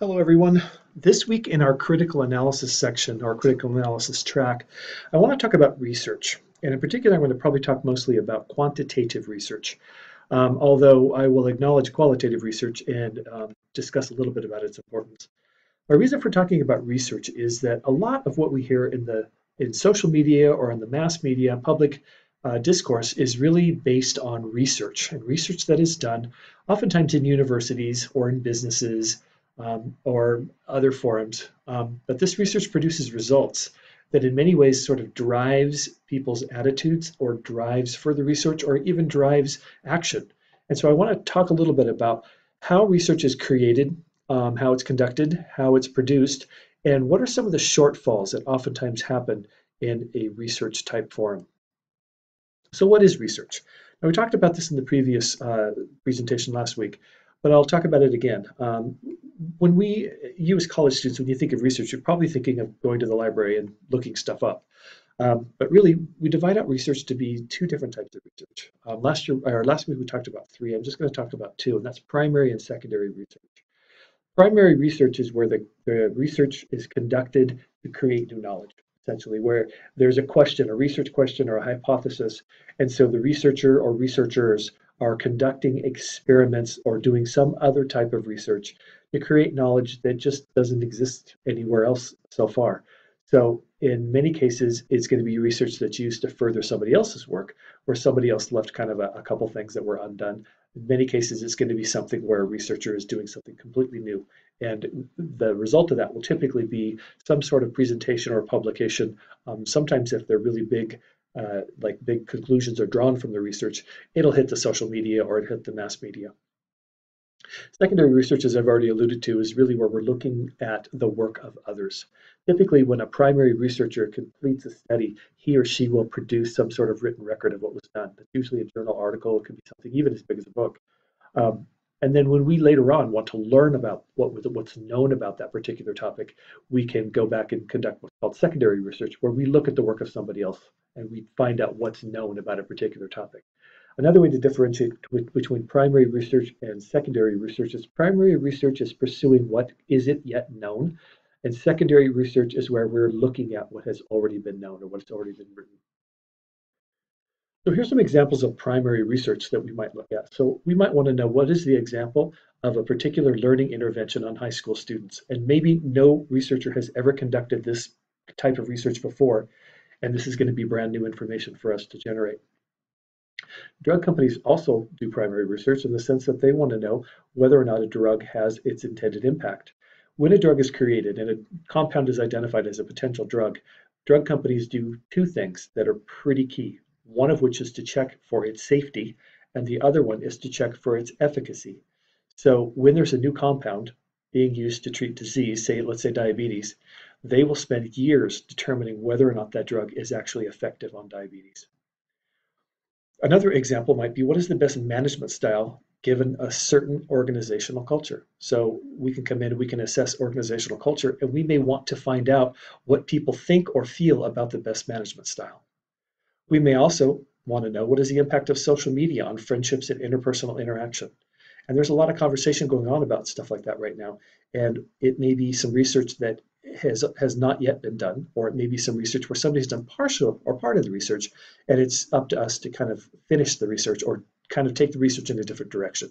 Hello everyone. This week in our critical analysis section, our critical analysis track, I want to talk about research. And in particular, I'm going to probably talk mostly about quantitative research, um, although I will acknowledge qualitative research and um, discuss a little bit about its importance. My reason for talking about research is that a lot of what we hear in the in social media or in the mass media, public uh, discourse is really based on research and research that is done oftentimes in universities or in businesses um, or other forums. Um, but this research produces results that in many ways sort of drives people's attitudes or drives further research or even drives action. And so I want to talk a little bit about how research is created, um, how it's conducted, how it's produced, and what are some of the shortfalls that oftentimes happen in a research type forum. So what is research? Now we talked about this in the previous uh, presentation last week, but I'll talk about it again. Um, when we, you as college students, when you think of research, you're probably thinking of going to the library and looking stuff up. Um, but really, we divide out research to be two different types of research. Um, last year, or last week, we talked about three. I'm just going to talk about two, and that's primary and secondary research. Primary research is where the, the research is conducted to create new knowledge, essentially, where there's a question, a research question, or a hypothesis, and so the researcher or researchers are conducting experiments or doing some other type of research to create knowledge that just doesn't exist anywhere else so far. So in many cases, it's going to be research that's used to further somebody else's work, where somebody else left kind of a, a couple things that were undone. In many cases, it's going to be something where a researcher is doing something completely new. And the result of that will typically be some sort of presentation or publication. Um, sometimes if they're really big, uh, like big conclusions are drawn from the research, it'll hit the social media or it hit the mass media. Secondary research, as I've already alluded to, is really where we're looking at the work of others. Typically, when a primary researcher completes a study, he or she will produce some sort of written record of what was done. It's usually a journal article, it could be something even as big as a book. Um, and then when we later on want to learn about what was, what's known about that particular topic, we can go back and conduct what's called secondary research, where we look at the work of somebody else and we find out what's known about a particular topic. Another way to differentiate between primary research and secondary research is primary research is pursuing what isn't yet known, and secondary research is where we're looking at what has already been known or what's already been written. So here's some examples of primary research that we might look at. So we might want to know what is the example of a particular learning intervention on high school students. And maybe no researcher has ever conducted this type of research before, and this is going to be brand new information for us to generate. Drug companies also do primary research in the sense that they want to know whether or not a drug has its intended impact. When a drug is created and a compound is identified as a potential drug, drug companies do two things that are pretty key one of which is to check for its safety, and the other one is to check for its efficacy. So when there's a new compound being used to treat disease, say let's say diabetes, they will spend years determining whether or not that drug is actually effective on diabetes. Another example might be what is the best management style given a certain organizational culture. So we can come in, we can assess organizational culture, and we may want to find out what people think or feel about the best management style. We may also want to know what is the impact of social media on friendships and interpersonal interaction. And there's a lot of conversation going on about stuff like that right now. And it may be some research that has has not yet been done, or it may be some research where somebody's done partial or part of the research, and it's up to us to kind of finish the research or kind of take the research in a different direction.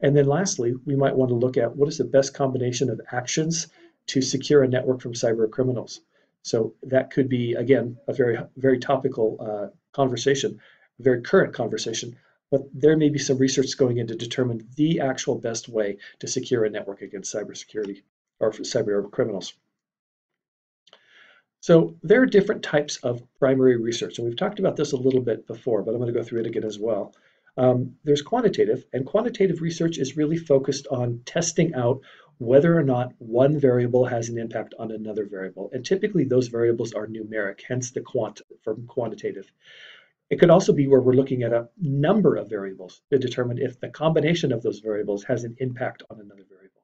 And then lastly, we might want to look at what is the best combination of actions to secure a network from cyber criminals. So that could be, again, a very, very topical uh, conversation, a very current conversation, but there may be some research going in to determine the actual best way to secure a network against cybersecurity or cyber criminals. So there are different types of primary research, and we've talked about this a little bit before, but I'm going to go through it again as well. Um, there's quantitative, and quantitative research is really focused on testing out whether or not one variable has an impact on another variable. And typically those variables are numeric, hence the quant from quantitative. It could also be where we're looking at a number of variables to determine if the combination of those variables has an impact on another variable.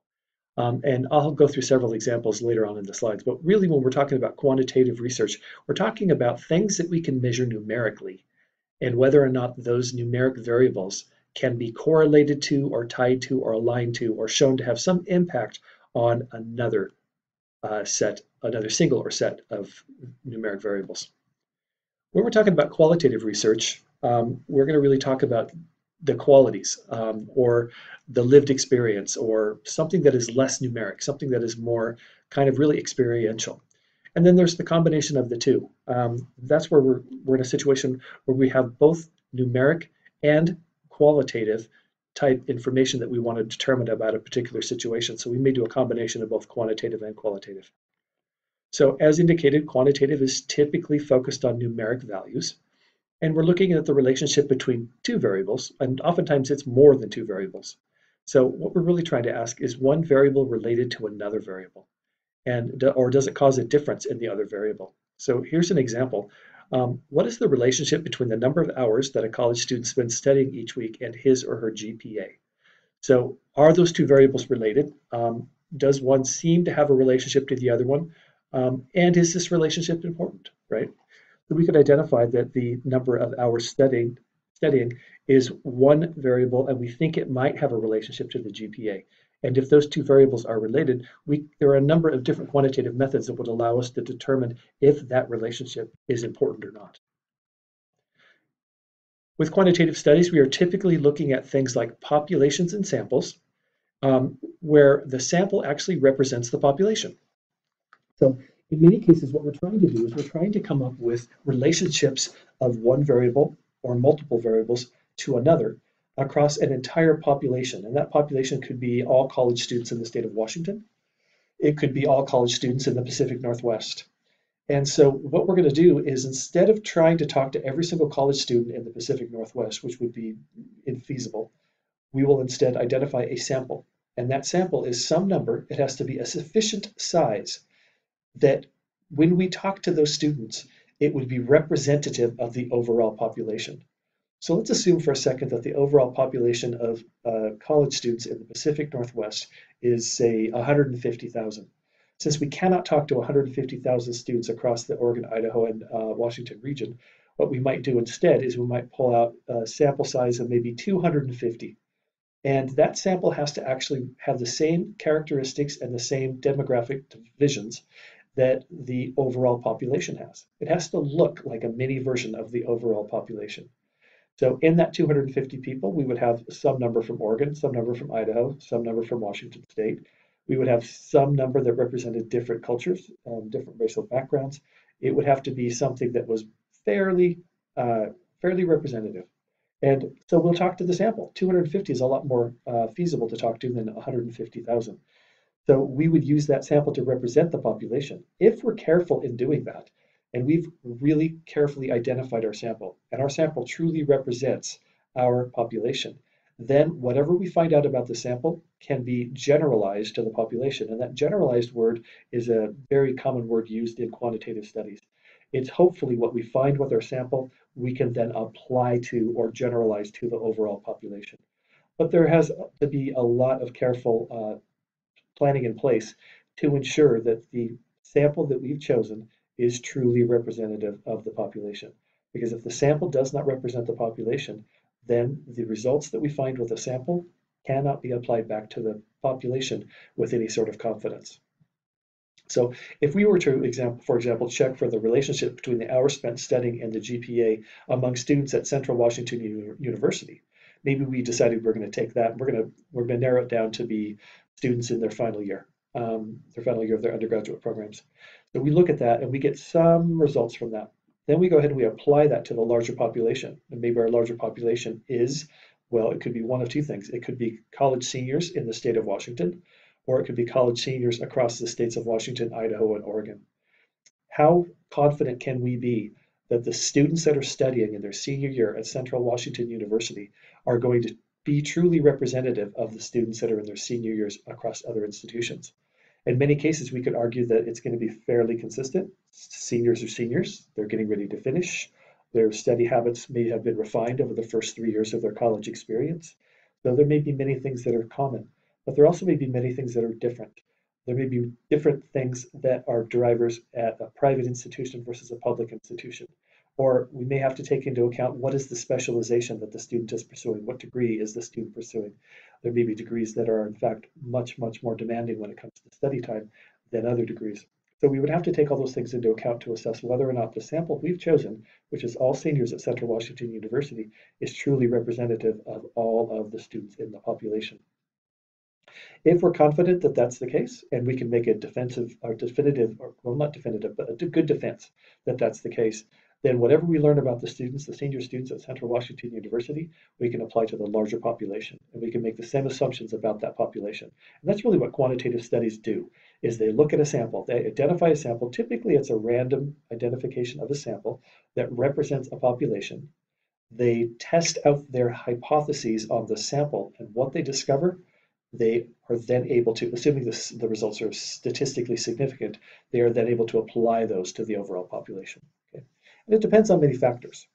Um, and I'll go through several examples later on in the slides, but really when we're talking about quantitative research, we're talking about things that we can measure numerically and whether or not those numeric variables can be correlated to or tied to or aligned to or shown to have some impact on another uh, set, another single or set of numeric variables. When we're talking about qualitative research, um, we're going to really talk about the qualities um, or the lived experience or something that is less numeric, something that is more kind of really experiential. And then there's the combination of the two. Um, that's where we're, we're in a situation where we have both numeric and qualitative type information that we want to determine about a particular situation. So we may do a combination of both quantitative and qualitative. So as indicated, quantitative is typically focused on numeric values. And we're looking at the relationship between two variables, and oftentimes it's more than two variables. So what we're really trying to ask is one variable related to another variable? And, or does it cause a difference in the other variable? So here's an example. Um, what is the relationship between the number of hours that a college student spends studying each week and his or her GPA? So are those two variables related? Um, does one seem to have a relationship to the other one? Um, and is this relationship important, right? We could identify that the number of hours studying, studying is one variable and we think it might have a relationship to the GPA. And if those two variables are related, we, there are a number of different quantitative methods that would allow us to determine if that relationship is important or not. With quantitative studies, we are typically looking at things like populations and samples, um, where the sample actually represents the population. So in many cases, what we're trying to do is we're trying to come up with relationships of one variable or multiple variables to another across an entire population. And that population could be all college students in the state of Washington. It could be all college students in the Pacific Northwest. And so what we're going to do is instead of trying to talk to every single college student in the Pacific Northwest, which would be infeasible, we will instead identify a sample. And that sample is some number. It has to be a sufficient size that when we talk to those students, it would be representative of the overall population. So let's assume for a second that the overall population of uh, college students in the Pacific Northwest is, say, 150,000. Since we cannot talk to 150,000 students across the Oregon, Idaho, and uh, Washington region, what we might do instead is we might pull out a sample size of maybe 250. And that sample has to actually have the same characteristics and the same demographic divisions that the overall population has. It has to look like a mini version of the overall population. So in that 250 people, we would have some number from Oregon, some number from Idaho, some number from Washington State. We would have some number that represented different cultures, um, different racial backgrounds. It would have to be something that was fairly, uh, fairly representative. And so we'll talk to the sample. 250 is a lot more uh, feasible to talk to than 150,000. So we would use that sample to represent the population. If we're careful in doing that, and we've really carefully identified our sample, and our sample truly represents our population. Then whatever we find out about the sample can be generalized to the population. And that generalized word is a very common word used in quantitative studies. It's hopefully what we find with our sample, we can then apply to or generalize to the overall population. But there has to be a lot of careful uh, planning in place to ensure that the sample that we've chosen is truly representative of the population. Because if the sample does not represent the population, then the results that we find with a sample cannot be applied back to the population with any sort of confidence. So if we were to, example, for example, check for the relationship between the hours spent studying and the GPA among students at Central Washington University, maybe we decided we're going to take that we're going to we're going to narrow it down to be students in their final year, um, their final year of their undergraduate programs. So we look at that and we get some results from that. Then we go ahead and we apply that to the larger population. And maybe our larger population is, well, it could be one of two things. It could be college seniors in the state of Washington, or it could be college seniors across the states of Washington, Idaho, and Oregon. How confident can we be that the students that are studying in their senior year at Central Washington University are going to be truly representative of the students that are in their senior years across other institutions? In many cases, we could argue that it's going to be fairly consistent. Seniors are seniors, they're getting ready to finish. Their study habits may have been refined over the first three years of their college experience. So there may be many things that are common, but there also may be many things that are different. There may be different things that are drivers at a private institution versus a public institution, Or we may have to take into account what is the specialization that the student is pursuing? What degree is the student pursuing? There may be degrees that are in fact much, much more demanding when it comes to study time than other degrees. So we would have to take all those things into account to assess whether or not the sample we've chosen, which is all seniors at Central Washington University, is truly representative of all of the students in the population. If we're confident that that's the case, and we can make a defensive or definitive, or well, not definitive, but a good defense that that's the case, then whatever we learn about the students, the senior students at Central Washington University, we can apply to the larger population, and we can make the same assumptions about that population. And that's really what quantitative studies do, is they look at a sample, they identify a sample, typically it's a random identification of a sample that represents a population. They test out their hypotheses on the sample, and what they discover, they are then able to, assuming this, the results are statistically significant, they are then able to apply those to the overall population. And it depends on many factors.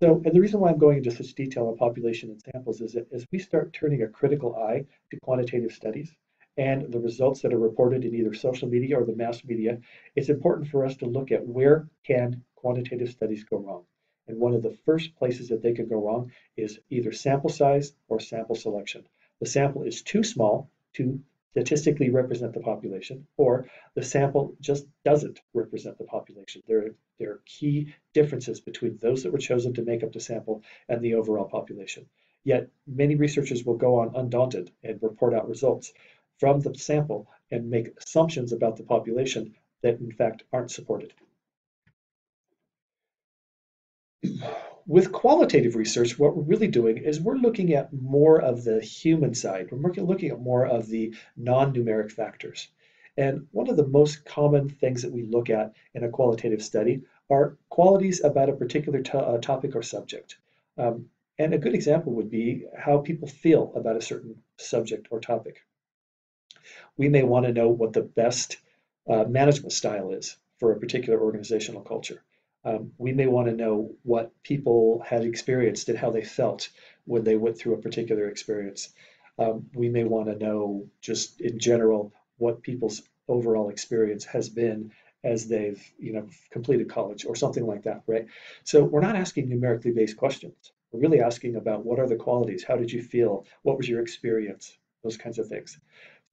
So, and the reason why I'm going into such detail on population and samples is that as we start turning a critical eye to quantitative studies and the results that are reported in either social media or the mass media, it's important for us to look at where can quantitative studies go wrong. And one of the first places that they can go wrong is either sample size or sample selection. The sample is too small to statistically represent the population, or the sample just doesn't represent the population. There, there are key differences between those that were chosen to make up the sample and the overall population. Yet many researchers will go on undaunted and report out results from the sample and make assumptions about the population that in fact aren't supported. With qualitative research, what we're really doing is we're looking at more of the human side. We're looking at more of the non-numeric factors. And one of the most common things that we look at in a qualitative study are qualities about a particular to uh, topic or subject. Um, and a good example would be how people feel about a certain subject or topic. We may want to know what the best uh, management style is for a particular organizational culture. Um, we may want to know what people had experienced and how they felt when they went through a particular experience. Um, we may want to know just in general what people's overall experience has been as they've you know completed college or something like that right? So we're not asking numerically based questions. We're really asking about what are the qualities how did you feel what was your experience those kinds of things.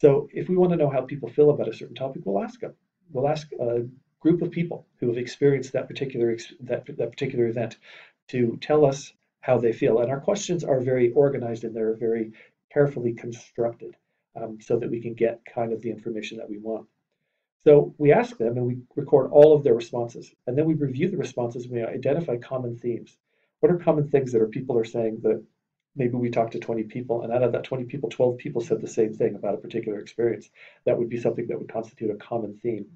So if we want to know how people feel about a certain topic we'll ask them we'll ask uh, group of people who have experienced that particular that, that particular event to tell us how they feel. And our questions are very organized and they're very carefully constructed um, so that we can get kind of the information that we want. So we ask them and we record all of their responses. And then we review the responses and we identify common themes. What are common things that are people are saying that maybe we talked to 20 people and out of that 20 people, 12 people said the same thing about a particular experience. That would be something that would constitute a common theme.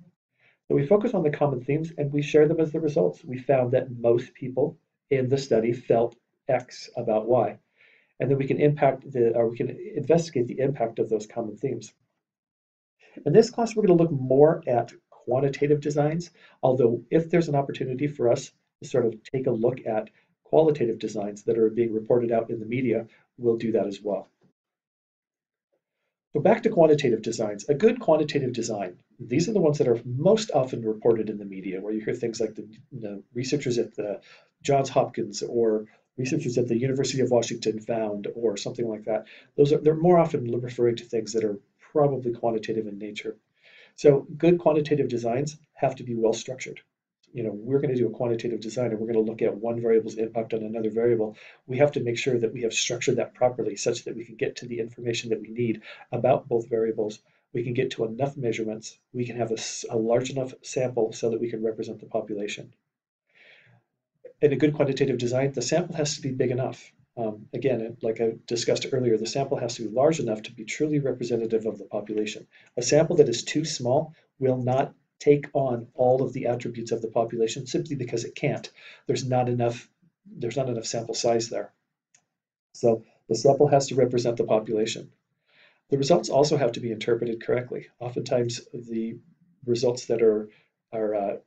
So we focus on the common themes and we share them as the results. We found that most people in the study felt X about Y. And then we can impact the, or we can investigate the impact of those common themes. In this class, we're going to look more at quantitative designs, although if there's an opportunity for us to sort of take a look at qualitative designs that are being reported out in the media, we'll do that as well. So back to quantitative designs. A good quantitative design, these are the ones that are most often reported in the media, where you hear things like the, the researchers at the Johns Hopkins or researchers at the University of Washington found or something like that. Those are they're more often referring to things that are probably quantitative in nature. So good quantitative designs have to be well structured you know, we're going to do a quantitative design and we're going to look at one variable's impact on another variable, we have to make sure that we have structured that properly such that we can get to the information that we need about both variables. We can get to enough measurements. We can have a, a large enough sample so that we can represent the population. In a good quantitative design, the sample has to be big enough. Um, again, like I discussed earlier, the sample has to be large enough to be truly representative of the population. A sample that is too small will not take on all of the attributes of the population simply because it can't. There's not enough, there's not enough sample size there. So the sample has to represent the population. The results also have to be interpreted correctly. Oftentimes the results that are, are uh,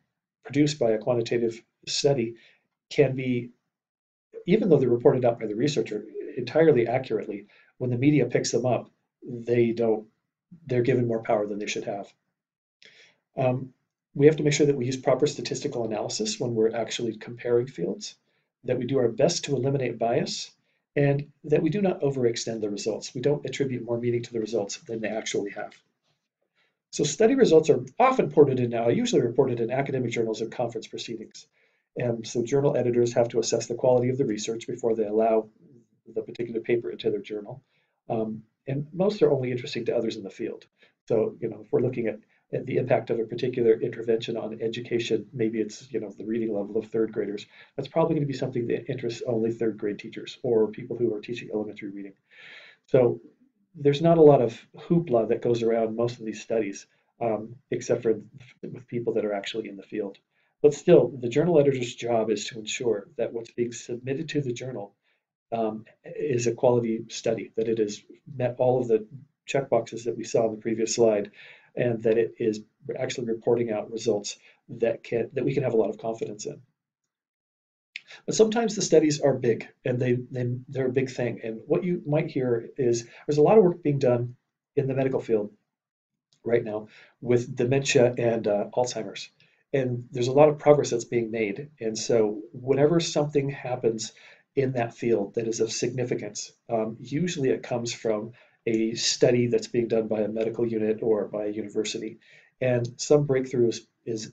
produced by a quantitative study can be, even though they're reported out by the researcher entirely accurately, when the media picks them up, they don't, they're given more power than they should have. Um, we have to make sure that we use proper statistical analysis when we're actually comparing fields, that we do our best to eliminate bias, and that we do not overextend the results. We don't attribute more meaning to the results than they actually have. So study results are often reported in, now, usually reported in academic journals and conference proceedings. And so journal editors have to assess the quality of the research before they allow the particular paper into their journal. Um, and most are only interesting to others in the field. So, you know, if we're looking at, at the impact of a particular intervention on education, maybe it's, you know, the reading level of third graders, that's probably going to be something that interests only third grade teachers or people who are teaching elementary reading. So there's not a lot of hoopla that goes around most of these studies, um, except for with people that are actually in the field. But still, the journal editor's job is to ensure that what's being submitted to the journal um, is a quality study, that it has met all of the checkboxes that we saw in the previous slide, and that it is actually reporting out results that can that we can have a lot of confidence in. But sometimes the studies are big and they, they, they're a big thing. And what you might hear is there's a lot of work being done in the medical field right now with dementia and uh, Alzheimer's. And there's a lot of progress that's being made. And so whenever something happens in that field that is of significance, um, usually it comes from a study that's being done by a medical unit or by a university. And some breakthrough is,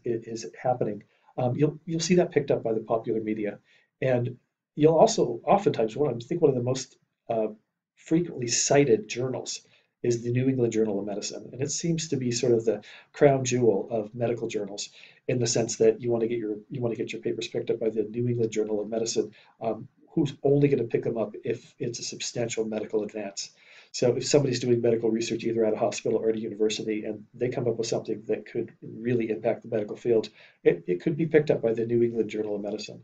is, happening um, you'll you'll see that picked up by the popular media, and you'll also oftentimes one I think one of the most uh, frequently cited journals is the New England Journal of Medicine, and it seems to be sort of the crown jewel of medical journals in the sense that you want to get your you want to get your papers picked up by the New England Journal of Medicine, um, who's only going to pick them up if it's a substantial medical advance. So if somebody's doing medical research either at a hospital or at a university and they come up with something that could really impact the medical field, it, it could be picked up by the New England Journal of Medicine.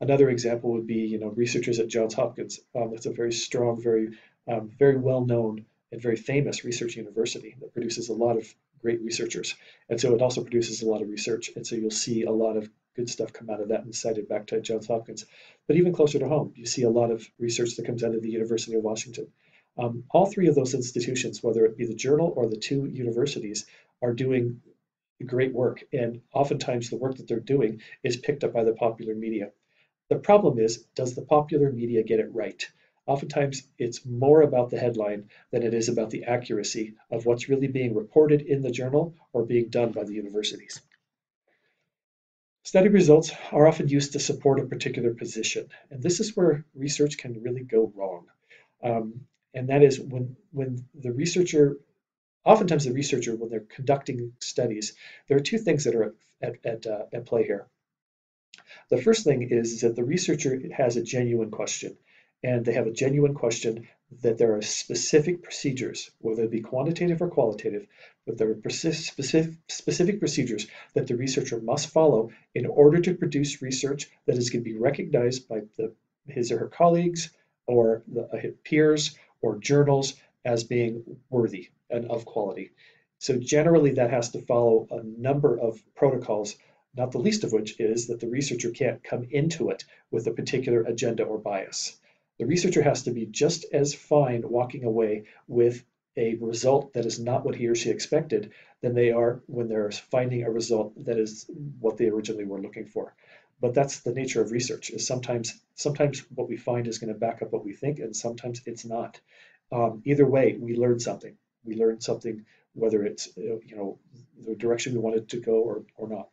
Another example would be, you know, researchers at Johns Hopkins. Um, it's a very strong, very, um, very well-known and very famous research university that produces a lot of great researchers. And so it also produces a lot of research. And so you'll see a lot of good stuff come out of that and cited back to Johns Hopkins. But even closer to home, you see a lot of research that comes out of the University of Washington. Um, all three of those institutions, whether it be the journal or the two universities, are doing great work. And oftentimes the work that they're doing is picked up by the popular media. The problem is, does the popular media get it right? Oftentimes it's more about the headline than it is about the accuracy of what's really being reported in the journal or being done by the universities. Study results are often used to support a particular position, and this is where research can really go wrong. Um, and that is when when the researcher oftentimes the researcher when they're conducting studies there are two things that are at, at, uh, at play here. The first thing is that the researcher has a genuine question and they have a genuine question that there are specific procedures whether it be quantitative or qualitative but there are specific, specific procedures that the researcher must follow in order to produce research that is going to be recognized by the, his or her colleagues or the, uh, peers or journals as being worthy and of quality. So generally that has to follow a number of protocols, not the least of which is that the researcher can't come into it with a particular agenda or bias. The researcher has to be just as fine walking away with a result that is not what he or she expected than they are when they're finding a result that is what they originally were looking for but that's the nature of research is sometimes sometimes what we find is going to back up what we think and sometimes it's not. Um, either way we learn something. We learn something whether it's uh, you know the direction we wanted to go or, or not.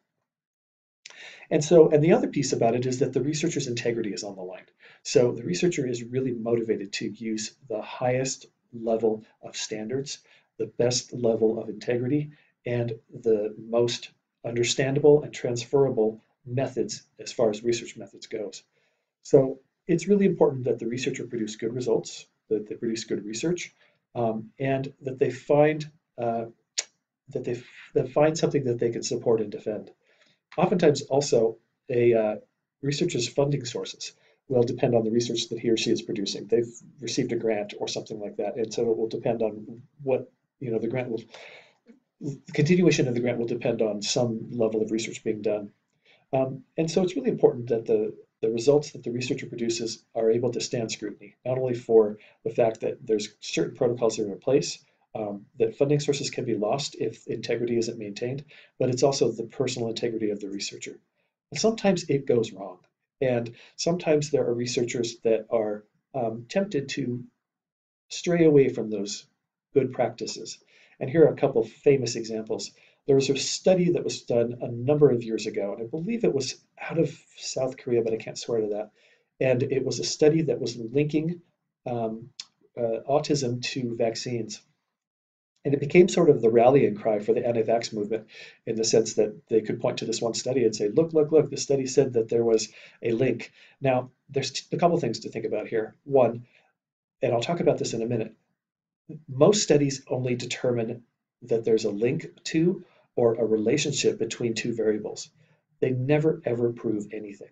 And so and the other piece about it is that the researcher's integrity is on the line. So the researcher is really motivated to use the highest level of standards the best level of integrity and the most understandable and transferable methods as far as research methods goes. So it's really important that the researcher produce good results, that they produce good research, um, and that they find uh, that they that find something that they can support and defend. Oftentimes, also a uh, researcher's funding sources will depend on the research that he or she is producing. They've received a grant or something like that, and so it will depend on what you know. The grant will the continuation of the grant will depend on some level of research being done. Um, and so it's really important that the, the results that the researcher produces are able to stand scrutiny, not only for the fact that there's certain protocols that are in place, um, that funding sources can be lost if integrity isn't maintained, but it's also the personal integrity of the researcher. And sometimes it goes wrong. And sometimes there are researchers that are um, tempted to stray away from those good practices. And here are a couple famous examples. There was a study that was done a number of years ago, and I believe it was out of South Korea, but I can't swear to that. And it was a study that was linking um, uh, autism to vaccines. And it became sort of the rallying cry for the anti-vax movement in the sense that they could point to this one study and say, look, look, look, the study said that there was a link. Now, there's a couple things to think about here. One, and I'll talk about this in a minute, most studies only determine that there's a link to or a relationship between two variables. They never ever prove anything.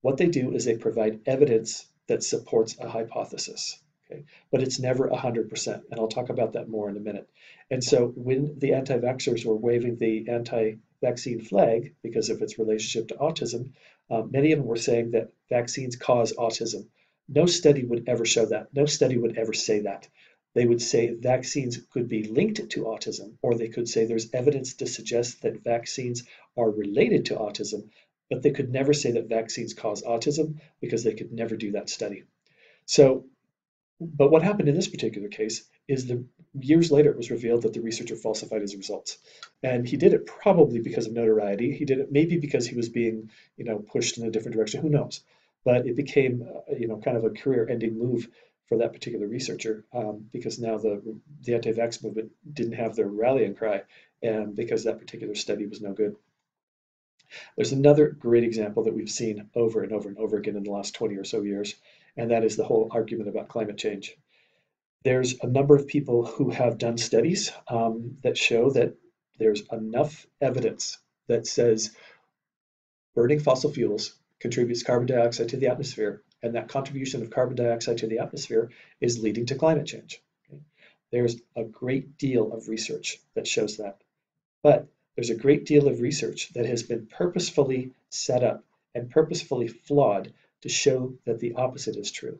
What they do is they provide evidence that supports a hypothesis. Okay? But it's never 100%, and I'll talk about that more in a minute. And so when the anti-vaxxers were waving the anti-vaccine flag because of its relationship to autism, um, many of them were saying that vaccines cause autism. No study would ever show that. No study would ever say that. They would say vaccines could be linked to autism, or they could say there's evidence to suggest that vaccines are related to autism, but they could never say that vaccines cause autism because they could never do that study. So but what happened in this particular case is the years later it was revealed that the researcher falsified his results. And he did it probably because of notoriety. He did it maybe because he was being, you know, pushed in a different direction. Who knows? But it became, uh, you know, kind of a career-ending move for that particular researcher um, because now the the anti-vax movement didn't have their rallying cry, and because that particular study was no good. There's another great example that we've seen over and over and over again in the last 20 or so years, and that is the whole argument about climate change. There's a number of people who have done studies um, that show that there's enough evidence that says burning fossil fuels contributes carbon dioxide to the atmosphere, and that contribution of carbon dioxide to the atmosphere is leading to climate change. Okay? There's a great deal of research that shows that. But there's a great deal of research that has been purposefully set up and purposefully flawed to show that the opposite is true.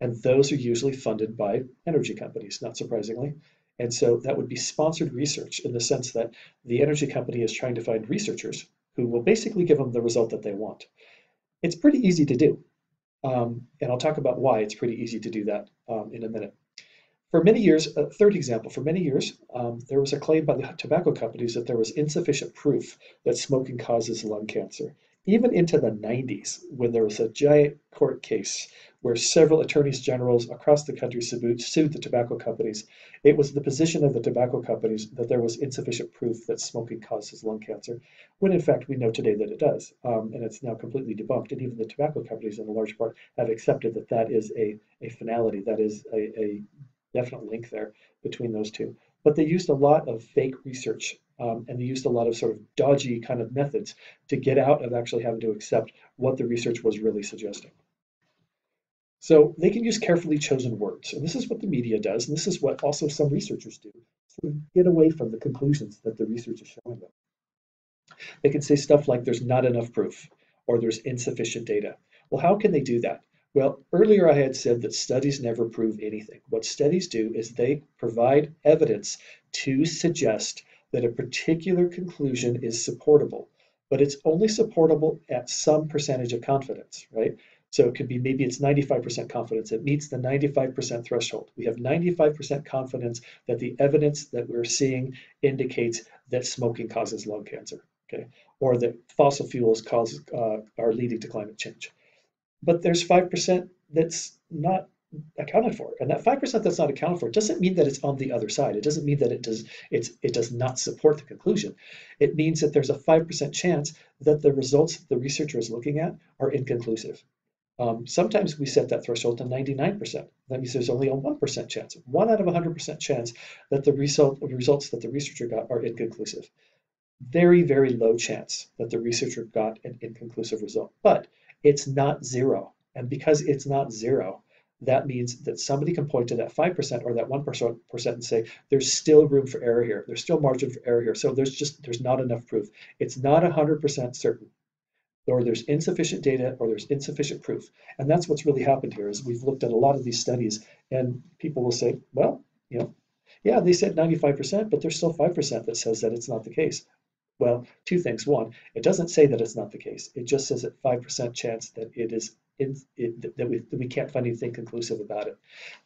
And those are usually funded by energy companies, not surprisingly. And so that would be sponsored research in the sense that the energy company is trying to find researchers who will basically give them the result that they want. It's pretty easy to do. Um, and I'll talk about why it's pretty easy to do that um, in a minute. For many years, a third example, for many years, um, there was a claim by the tobacco companies that there was insufficient proof that smoking causes lung cancer. Even into the 90s, when there was a giant court case where several attorneys generals across the country sued the tobacco companies, it was the position of the tobacco companies that there was insufficient proof that smoking causes lung cancer, when in fact we know today that it does. Um, and it's now completely debunked. And even the tobacco companies, in a large part, have accepted that that is a, a finality, that is a, a definite link there between those two. But they used a lot of fake research um, and they used a lot of sort of dodgy kind of methods to get out of actually having to accept what the research was really suggesting. So they can use carefully chosen words. And this is what the media does. And this is what also some researchers do. So get away from the conclusions that the research is showing them. They can say stuff like there's not enough proof or there's insufficient data. Well, how can they do that? Well, earlier I had said that studies never prove anything. What studies do is they provide evidence to suggest that a particular conclusion is supportable, but it's only supportable at some percentage of confidence, right? So it could be maybe it's 95% confidence. It meets the 95% threshold. We have 95% confidence that the evidence that we're seeing indicates that smoking causes lung cancer, okay, or that fossil fuels cause uh, are leading to climate change but there's 5% that's not accounted for. And that 5% that's not accounted for doesn't mean that it's on the other side. It doesn't mean that it does it's it does not support the conclusion. It means that there's a 5% chance that the results that the researcher is looking at are inconclusive. Um, sometimes we set that threshold to 99%. That means there's only a 1% chance, one out of 100% chance that the result, results that the researcher got are inconclusive. Very, very low chance that the researcher got an inconclusive result. But it's not zero. And because it's not zero, that means that somebody can point to that 5% or that 1% and say, there's still room for error here. There's still margin for error here. So there's just, there's not enough proof. It's not 100% certain or there's insufficient data or there's insufficient proof. And that's what's really happened here is we've looked at a lot of these studies and people will say, well, you know, Yeah, they said 95%, but there's still 5% that says that it's not the case. Well, two things. One, it doesn't say that it's not the case. It just says that 5% chance that it is in, that, we, that we can't find anything conclusive about it.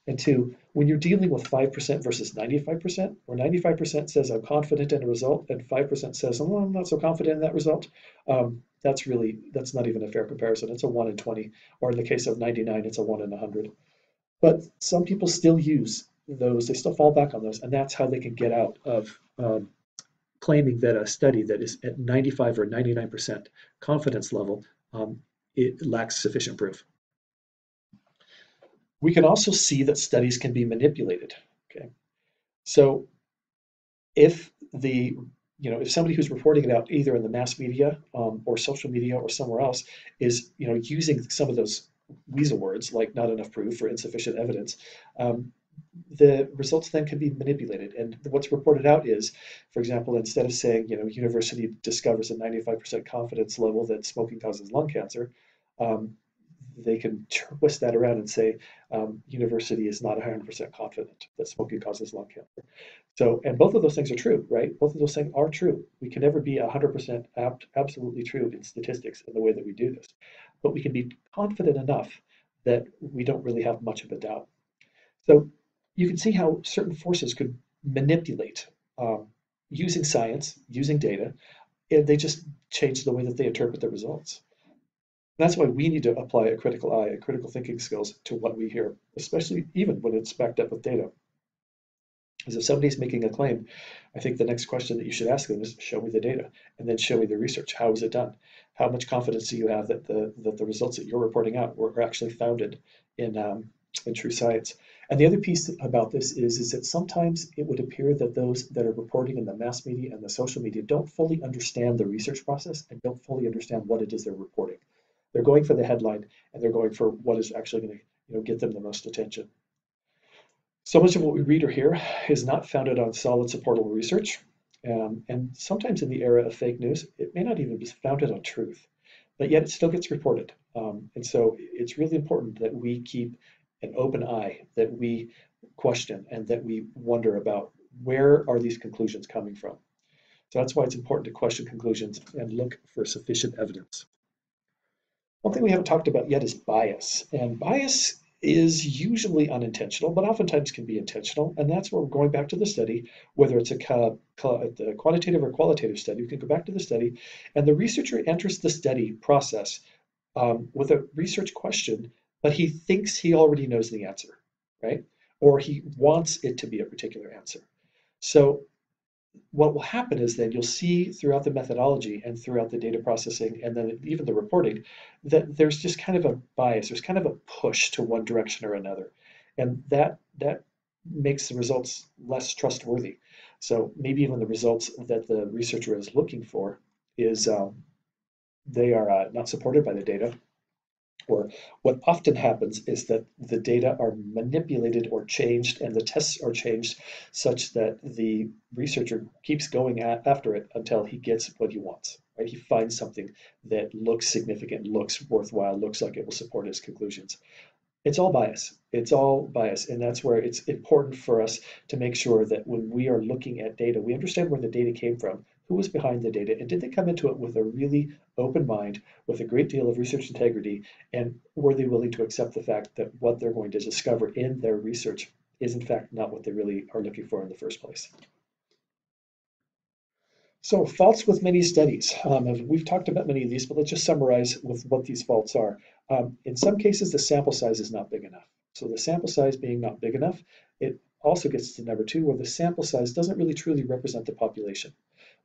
And two, when you're dealing with 5% versus 95%, where 95% says I'm confident in a result and 5% says, oh, I'm not so confident in that result, um, that's really, that's not even a fair comparison. It's a 1 in 20, or in the case of 99, it's a 1 in 100. But some people still use those, they still fall back on those, and that's how they can get out of um, claiming that a study that is at 95 or 99% confidence level, um, it lacks sufficient proof. We can also see that studies can be manipulated. Okay, so if the you know if somebody who's reporting it out either in the mass media um, or social media or somewhere else is you know using some of those weasel words like not enough proof or insufficient evidence, um, the results then can be manipulated. And what's reported out is, for example, instead of saying, you know, university discovers a 95% confidence level that smoking causes lung cancer, um, they can twist that around and say um, university is not 100% confident that smoking causes lung cancer. So, and both of those things are true, right? Both of those things are true. We can never be 100% apt, absolutely true in statistics in the way that we do this, but we can be confident enough that we don't really have much of a doubt. So you can see how certain forces could manipulate um, using science, using data, and they just change the way that they interpret the results. That's why we need to apply a critical eye and critical thinking skills to what we hear, especially even when it's backed up with data. Because if somebody's making a claim, I think the next question that you should ask them is show me the data and then show me the research. How was it done? How much confidence do you have that the, that the results that you're reporting out were actually founded in, um, in true science? And the other piece about this is, is that sometimes it would appear that those that are reporting in the mass media and the social media don't fully understand the research process and don't fully understand what it is they're reporting. They're going for the headline and they're going for what is actually going to you know, get them the most attention. So much of what we read or hear is not founded on solid supportable research. Um, and sometimes in the era of fake news, it may not even be founded on truth, but yet it still gets reported. Um, and so it's really important that we keep an open eye, that we question and that we wonder about where are these conclusions coming from. So that's why it's important to question conclusions and look for sufficient evidence. One thing we haven't talked about yet is bias. And bias is usually unintentional, but oftentimes can be intentional. And that's where we're going back to the study, whether it's a quantitative or qualitative study, we can go back to the study, and the researcher enters the study process um, with a research question but he thinks he already knows the answer, right? Or he wants it to be a particular answer. So what will happen is that you'll see throughout the methodology and throughout the data processing and then even the reporting that there's just kind of a bias, there's kind of a push to one direction or another. And that that makes the results less trustworthy. So maybe even the results that the researcher is looking for is um, they are uh, not supported by the data or what often happens is that the data are manipulated or changed and the tests are changed such that the researcher keeps going after it until he gets what he wants. Right? He finds something that looks significant, looks worthwhile, looks like it will support his conclusions. It's all bias. It's all bias. And that's where it's important for us to make sure that when we are looking at data, we understand where the data came from, who was behind the data, and did they come into it with a really open mind, with a great deal of research integrity, and were they willing to accept the fact that what they're going to discover in their research is in fact not what they really are looking for in the first place. So faults with many studies. Um, we've talked about many of these, but let's just summarize with what these faults are. Um, in some cases, the sample size is not big enough. So the sample size being not big enough, it also gets to number two, where the sample size doesn't really truly represent the population.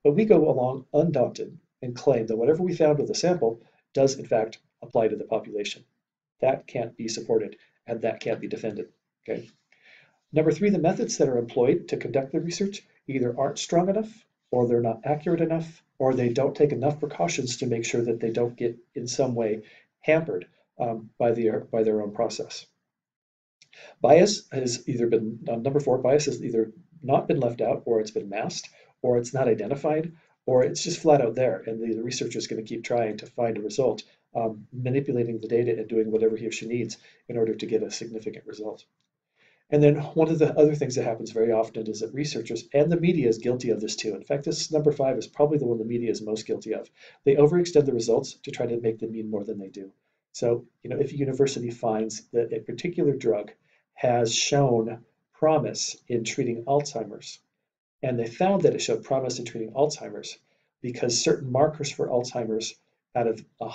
But we go along undaunted and claim that whatever we found with the sample does in fact apply to the population. That can't be supported and that can't be defended. Okay. Number three, the methods that are employed to conduct the research either aren't strong enough or they're not accurate enough or they don't take enough precautions to make sure that they don't get in some way hampered um, by, the, by their own process. Bias has either been, uh, number four, bias has either not been left out or it's been masked or it's not identified, or it's just flat out there, and the, the researcher is going to keep trying to find a result, um, manipulating the data and doing whatever he or she needs in order to get a significant result. And then one of the other things that happens very often is that researchers and the media is guilty of this too. In fact, this number five is probably the one the media is most guilty of. They overextend the results to try to make them mean more than they do. So, you know, if a university finds that a particular drug has shown promise in treating Alzheimer's, and they found that it showed promise in treating Alzheimer's because certain markers for Alzheimer's out of a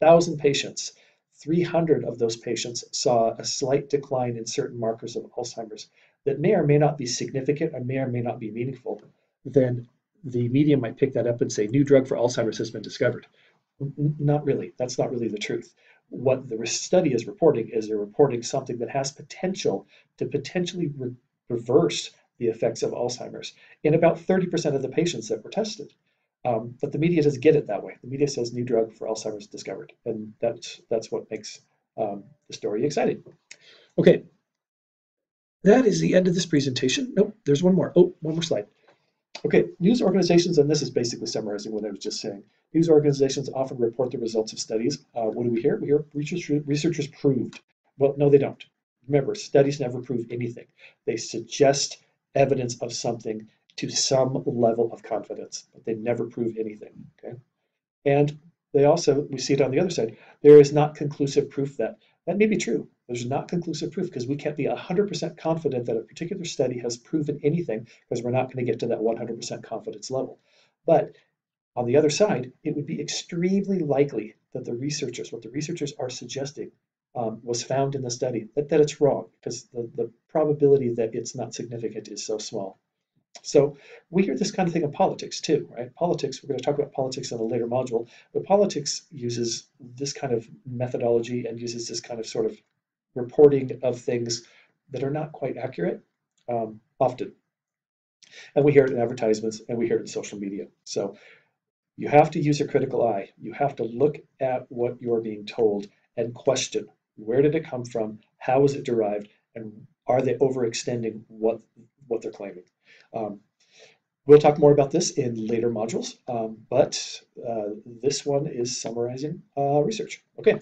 thousand patients 300 of those patients saw a slight decline in certain markers of Alzheimer's that may or may not be significant or may or may not be meaningful, then the media might pick that up and say, new drug for Alzheimer's has been discovered. Not really. That's not really the truth. What the study is reporting is they're reporting something that has potential to potentially re reverse the effects of Alzheimer's in about 30% of the patients that were tested. Um, but the media doesn't get it that way. The media says new drug for Alzheimer's discovered, and that's that's what makes um, the story exciting. Okay, that is the end of this presentation. Nope, there's one more. Oh, one more slide. Okay, news organizations, and this is basically summarizing what I was just saying. News organizations often report the results of studies. Uh, what do we hear? We hear researchers proved. Well, no, they don't. Remember, studies never prove anything. They suggest evidence of something to some level of confidence, but they never prove anything. Okay, and they also we see it on the other side. There is not conclusive proof that that may be true. There's not conclusive proof because we can't be 100% confident that a particular study has proven anything because we're not going to get to that 100% confidence level. But on the other side, it would be extremely likely that the researchers, what the researchers are suggesting, um, was found in the study, that, that it's wrong because the, the probability that it's not significant is so small. So we hear this kind of thing in politics too, right? Politics, we're going to talk about politics in a later module, but politics uses this kind of methodology and uses this kind of sort of reporting of things that are not quite accurate um, often. And we hear it in advertisements and we hear it in social media. So you have to use a critical eye. You have to look at what you're being told and question where did it come from? How was it derived? And are they overextending what, what they're claiming? Um, we'll talk more about this in later modules, um, but uh, this one is summarizing uh, research. Okay.